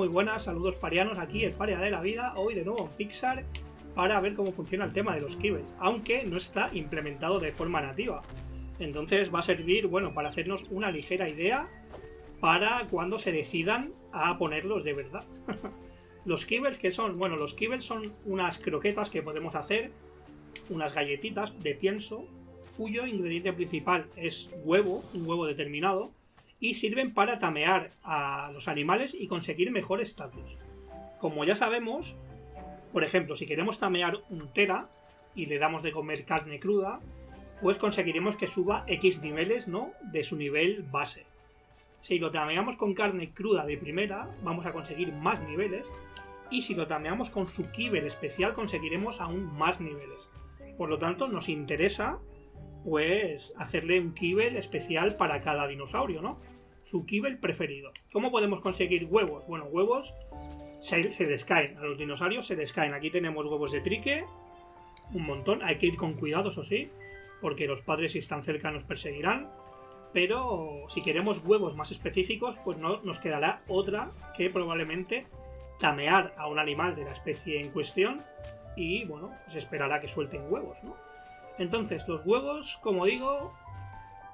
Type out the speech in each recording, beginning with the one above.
Muy buenas, saludos parianos, aquí el Paria de la Vida, hoy de nuevo en Pixar para ver cómo funciona el tema de los kibbles, aunque no está implementado de forma nativa. Entonces va a servir, bueno, para hacernos una ligera idea para cuando se decidan a ponerlos de verdad. los kibbles, que son? Bueno, los kibbles son unas croquetas que podemos hacer, unas galletitas de pienso, cuyo ingrediente principal es huevo, un huevo determinado, y sirven para tamear a los animales y conseguir mejor estatus. Como ya sabemos, por ejemplo, si queremos tamear un tera y le damos de comer carne cruda, pues conseguiremos que suba X niveles, ¿no? De su nivel base. Si lo tameamos con carne cruda de primera, vamos a conseguir más niveles. Y si lo tameamos con su kibble especial, conseguiremos aún más niveles. Por lo tanto, nos interesa pues hacerle un kibble especial para cada dinosaurio, ¿no? Su kibble preferido. ¿Cómo podemos conseguir huevos? Bueno, huevos se, se a los dinosaurios se les caen. Aquí tenemos huevos de trique, un montón. Hay que ir con cuidado, eso sí, porque los padres si están cerca nos perseguirán. Pero si queremos huevos más específicos, pues no nos quedará otra que probablemente tamear a un animal de la especie en cuestión y bueno, pues esperará que suelten huevos, ¿no? Entonces, los huevos, como digo,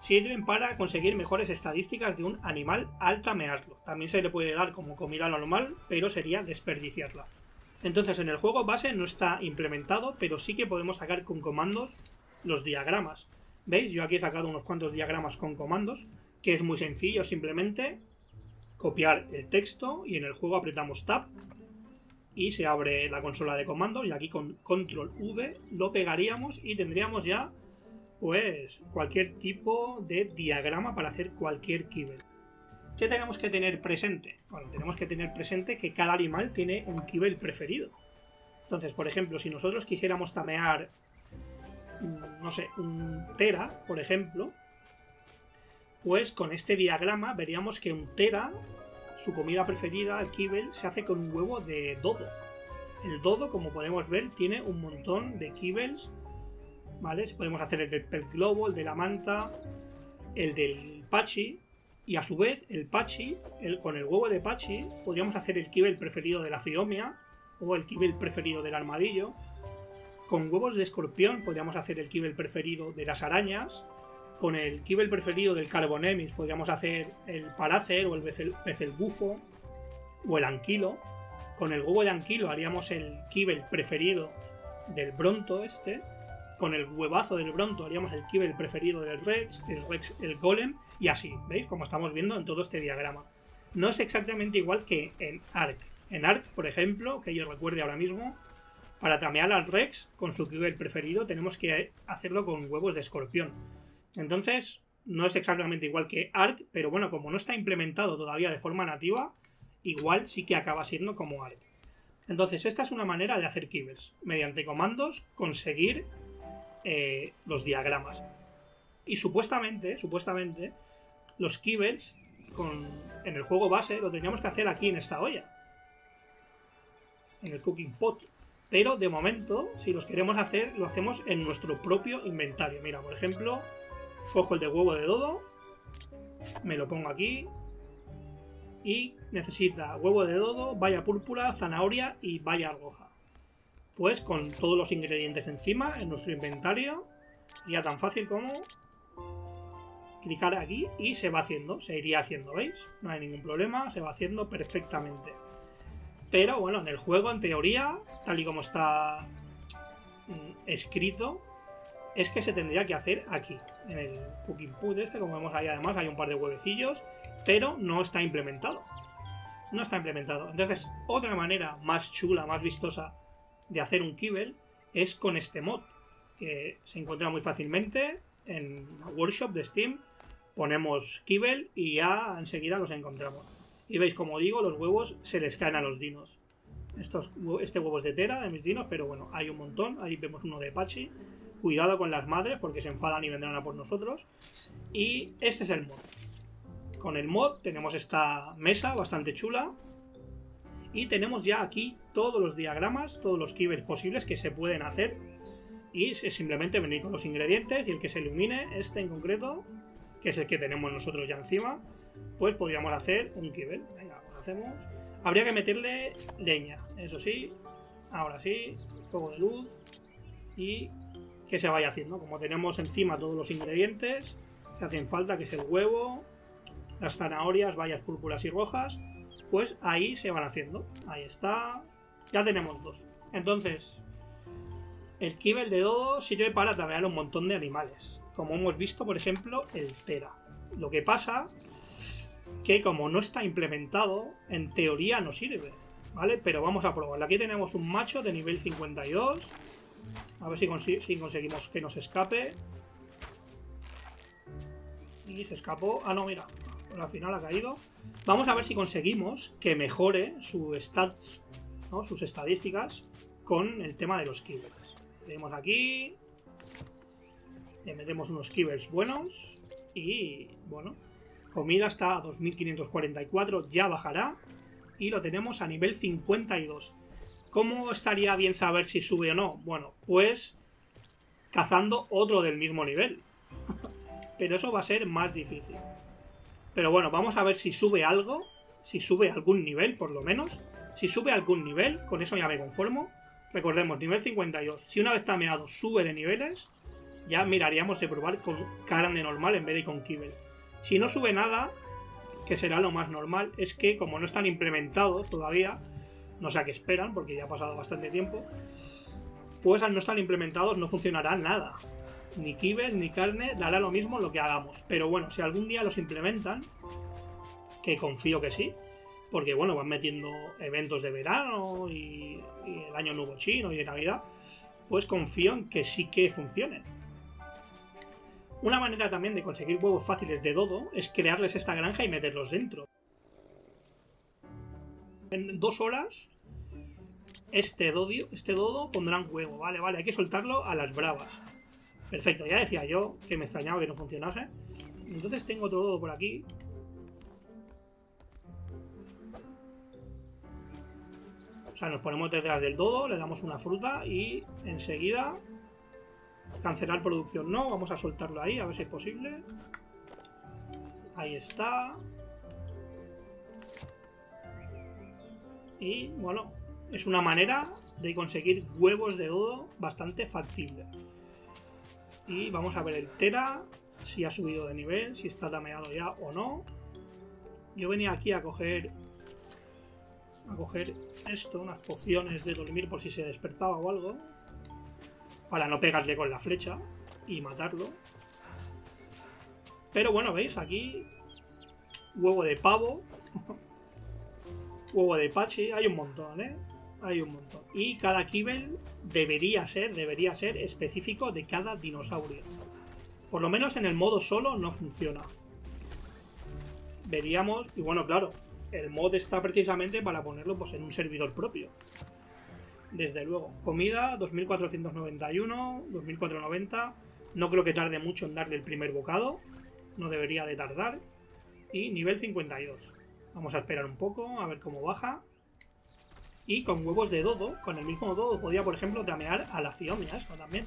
sirven para conseguir mejores estadísticas de un animal al tamearlo. También se le puede dar como comida normal, pero sería desperdiciarla. Entonces, en el juego base no está implementado, pero sí que podemos sacar con comandos los diagramas. ¿Veis? Yo aquí he sacado unos cuantos diagramas con comandos, que es muy sencillo, simplemente copiar el texto y en el juego apretamos Tab y se abre la consola de comandos y aquí con control V lo pegaríamos y tendríamos ya pues cualquier tipo de diagrama para hacer cualquier kibble. ¿Qué tenemos que tener presente? Bueno, tenemos que tener presente que cada animal tiene un kibble preferido. Entonces, por ejemplo, si nosotros quisiéramos tamear, no sé, un tera, por ejemplo, pues con este diagrama veríamos que un tera su comida preferida, el kibble, se hace con un huevo de dodo. El dodo, como podemos ver, tiene un montón de kibbles, ¿vale? Podemos hacer el del pez globo, el de la manta, el del pachi, y a su vez el pachi, con el huevo de pachi, podríamos hacer el kibble preferido de la fiomia, o el kibble preferido del armadillo. Con huevos de escorpión podríamos hacer el kibble preferido de las arañas, con el kibble preferido del Carbonemis podríamos hacer el Paracer o el pez bufo o el anquilo. Con el huevo de anquilo haríamos el kibble preferido del Bronto este. Con el huevazo del Bronto haríamos el kibble preferido del Rex, el Rex el Golem y así, ¿veis? Como estamos viendo en todo este diagrama. No es exactamente igual que en Ark. En Ark, por ejemplo, que yo recuerde ahora mismo, para tamear al Rex con su kibble preferido tenemos que hacerlo con huevos de escorpión. Entonces, no es exactamente igual que Arc, pero bueno, como no está implementado todavía de forma nativa, igual sí que acaba siendo como Arc. Entonces, esta es una manera de hacer kibbles. Mediante comandos conseguir eh, los diagramas. Y supuestamente, supuestamente, los kibbles en el juego base lo teníamos que hacer aquí en esta olla. En el cooking pot. Pero de momento, si los queremos hacer, lo hacemos en nuestro propio inventario. Mira, por ejemplo, Cojo el de huevo de dodo, me lo pongo aquí y necesita huevo de dodo, valla púrpura, zanahoria y valla roja. Pues con todos los ingredientes encima en nuestro inventario, sería tan fácil como clicar aquí y se va haciendo, se iría haciendo, ¿veis? No hay ningún problema, se va haciendo perfectamente. Pero bueno, en el juego, en teoría, tal y como está mm, escrito, es que se tendría que hacer aquí, en el cooking put este, como vemos ahí además hay un par de huevecillos, pero no está implementado. No está implementado. Entonces, otra manera más chula, más vistosa de hacer un kibble es con este mod, que se encuentra muy fácilmente en workshop de Steam. Ponemos kibble y ya enseguida los encontramos. Y veis, como digo, los huevos se les caen a los dinos. Estos, este huevo es de tera de mis dinos, pero bueno, hay un montón. Ahí vemos uno de Pachi Cuidado con las madres porque se enfadan y vendrán a por nosotros. Y este es el mod. con el mod tenemos esta mesa bastante chula. Y tenemos ya aquí todos los diagramas, todos los keywords posibles que se pueden hacer. Y simplemente venir con los ingredientes y el que se ilumine, este en concreto, que es el que tenemos nosotros ya encima, pues podríamos hacer un keyword. Venga, lo hacemos. Habría que meterle leña, eso sí. Ahora sí, fuego de luz. Y que se vaya haciendo. Como tenemos encima todos los ingredientes que hacen falta, que es el huevo, las zanahorias, bayas púrpuras y rojas, pues ahí se van haciendo. Ahí está. Ya tenemos dos. Entonces, el kibble de dodo sirve para tamear un montón de animales. Como hemos visto, por ejemplo, el tera. Lo que pasa que como no está implementado, en teoría no sirve. ¿Vale? Pero vamos a probarlo. Aquí tenemos un macho de nivel 52. A ver si, conseguimos que nos escape. Y se escapó. Ah, no, mira al final ha caído. Vamos a ver si conseguimos que mejore su stats, sus estadísticas con el tema de los kibbles. Tenemos aquí, le metemos unos kibbles buenos y bueno, comida está a 2544, ya bajará y lo tenemos a nivel 52. ¿Cómo estaría bien saber si sube o no? Bueno, pues cazando otro del mismo nivel. Pero eso va a ser más difícil. Pero bueno, vamos a ver si sube algo, si sube algún nivel por lo menos. Si sube algún nivel, con eso ya me conformo. Recordemos, nivel 52. Si una vez tameado sube de niveles, ya miraríamos de probar con carne normal en vez de con kibble. Si no sube nada, que será lo más normal, es que como no están implementados todavía, no sé a qué esperan, porque ya ha pasado bastante tiempo, pues al no estar implementados no funcionará nada ni kibes, ni carne, dará lo mismo lo que hagamos. Pero bueno, si algún día los implementan, que confío que sí, porque bueno, van metiendo eventos de verano y, el año nuevo chino y de Navidad, pues confío en que sí que funcionen. Una manera también de conseguir huevos fáciles de dodo es crearles esta granja y meterlos dentro. En dos horas, este dodo, este dodo pondrá un huevo. Vale, vale, hay que soltarlo a las bravas. Perfecto, ya decía yo que me extrañaba que no funcionase. Entonces tengo todo por aquí. O sea, nos ponemos detrás del dodo, le damos una fruta y enseguida cancelar producción no. Vamos a soltarlo ahí, a ver si es posible. Ahí está. Y bueno, es una manera de conseguir huevos de dodo bastante factible. Y vamos a ver el Tera, si ha subido de nivel, si está tameado ya o no. Yo venía aquí a coger a coger esto, unas pociones de dormir por si se despertaba o algo. Para no pegarle con la flecha y matarlo. Pero bueno, veis, aquí huevo de pavo, huevo de pachi, hay un montón, ¿eh? hay un montón. Y cada kibble debería ser, debería ser específico de cada dinosaurio. Por lo menos en el modo solo no funciona. Veríamos, y bueno, claro, el mod está precisamente para ponerlo pues, en un servidor propio. Desde luego. Comida, 2491, 2490. No creo que tarde mucho en darle el primer bocado. No debería de tardar. Y nivel 52. Vamos a esperar un poco, a ver cómo baja. Y con huevos de dodo, con el mismo dodo, podía, por ejemplo, tamear a la fiomia, esto también.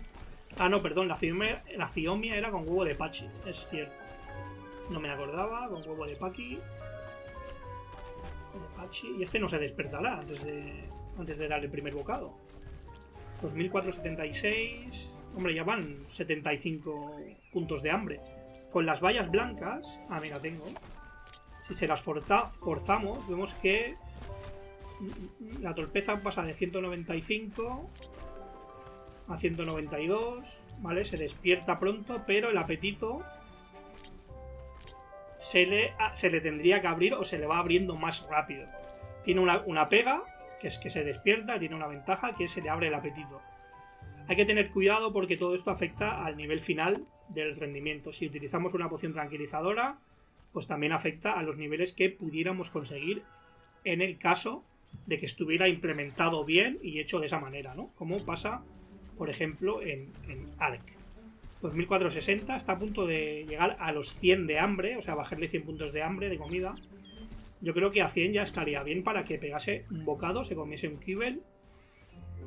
Ah, no, perdón, la fiomia, la fiomia era con huevo de pachi, es cierto. No me acordaba, con huevo de paqui. Pachi. Y este no se despertará antes de, antes de dar el primer bocado. 2476. Hombre, ya van 75 puntos de hambre. Con las vallas blancas. Ah, mira, tengo. Si se las forzamos, vemos que la torpeza pasa de 195 a 192, ¿vale? Se despierta pronto, pero el apetito se le, se le tendría que abrir o se le va abriendo más rápido. Tiene una, pega, que es que se despierta, tiene una ventaja, que se le abre el apetito. Hay que tener cuidado porque todo esto afecta al nivel final del rendimiento. Si utilizamos una poción tranquilizadora, pues también afecta a los niveles que pudiéramos conseguir en el caso de que estuviera implementado bien y hecho de esa manera, ¿no? Como pasa, por ejemplo, en, en ARC. 2460, está a punto de llegar a los 100 de hambre, o sea, bajarle 100 puntos de hambre, de comida. Yo creo que a 100 ya estaría bien para que pegase un bocado, se comiese un kibble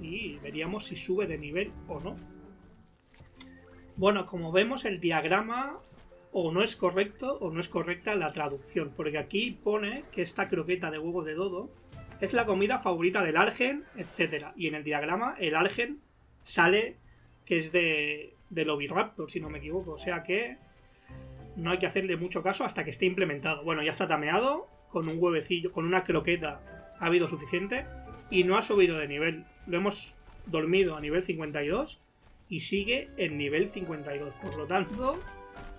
y veríamos si sube de nivel o no. Bueno, como vemos el diagrama o no es correcto o no es correcta la traducción, porque aquí pone que esta croqueta de huevo de dodo es la comida favorita del Argen, etc. Y en el diagrama el Argen sale que es de, del Oviraptor, si no me equivoco. O sea que no hay que hacerle mucho caso hasta que esté implementado. Bueno, ya está tameado, con un huevecillo, con una croqueta ha habido suficiente y no ha subido de nivel. Lo hemos dormido a nivel 52 y sigue en nivel 52. Por lo tanto,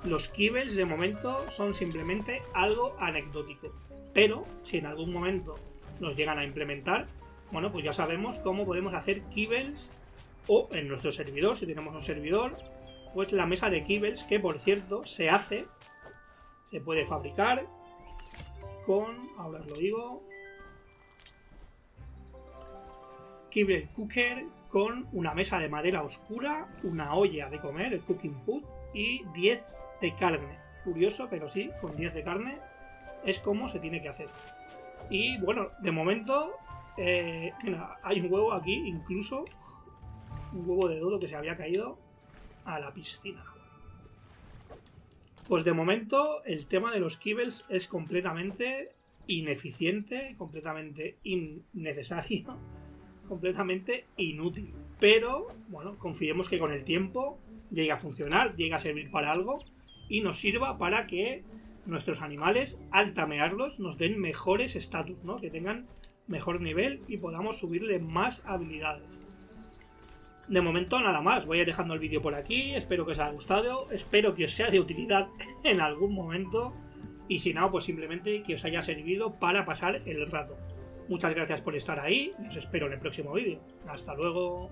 los kibbles de momento son simplemente algo anecdótico. Pero si en algún momento nos llegan a implementar, bueno, pues ya sabemos cómo podemos hacer kibbles o en nuestro servidor, si tenemos un servidor, pues la mesa de kibbles que por cierto se hace, se puede fabricar con, ahora os lo digo, Kibble Cooker con una mesa de madera oscura, una olla de comer, el cooking put, y 10 de carne. Curioso, pero sí, con 10 de carne es como se tiene que hacer. Y bueno, de momento eh, hay un huevo aquí, incluso un huevo de dodo que se había caído a la piscina. Pues de momento el tema de los kibbles es completamente ineficiente, completamente innecesario, completamente inútil. Pero, bueno, confiemos que con el tiempo llegue a funcionar, llegue a servir para algo y nos sirva para que nuestros animales, al tamearlos, nos den mejores estatus, ¿no? Que tengan mejor nivel y podamos subirle más habilidades. De momento nada más, voy a ir dejando el vídeo por aquí, espero que os haya gustado, espero que os sea de utilidad en algún momento y si no, pues simplemente que os haya servido para pasar el rato. Muchas gracias por estar ahí y os espero en el próximo vídeo. Hasta luego.